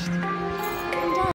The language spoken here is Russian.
есть.